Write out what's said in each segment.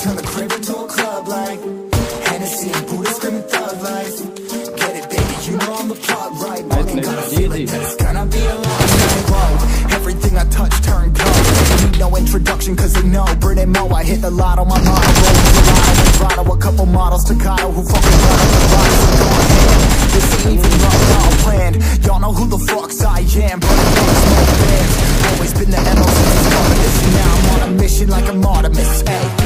Turn the crib into a club like Hennessy and Buddha screaming thug life. Get it, baby, you know I'm the plot right. I ain't got a feeling that it's gonna be a long night. Whoa, everything I touch turn cold. Need no introduction, cause they know. Brit and Mo, I hit the lot on my model. Roll Toronto, a couple models, to Staccato, who fucking run the bottles. This ain't even rough, all planned. Y'all know who the fucks I am, but I always been the MO since this Now I'm on a mission like I'm Artemis, ayy.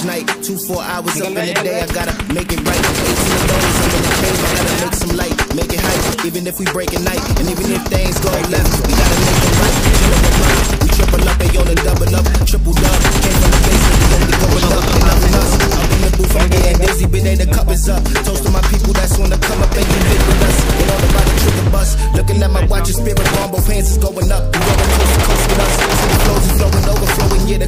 each night. Two, four hours up in the day, I gotta make it right. 18 dollars, I'm in the cave, I gotta make some light, make it hype. Even if we break at night, and even if things go left, we gotta make it right. We triple up, they on the double up, triple double. Can't from the basement, we only going up, they loving us. Up in the booth, I'm getting dizzy, but they the cup is up. Toast to my people that's wanna come up and get with us. And all about the trigger bus, looking at my watch, your spirit bomb, both hands is going up. We going coast to coast with us. Flows is flowing, overflowing, yeah,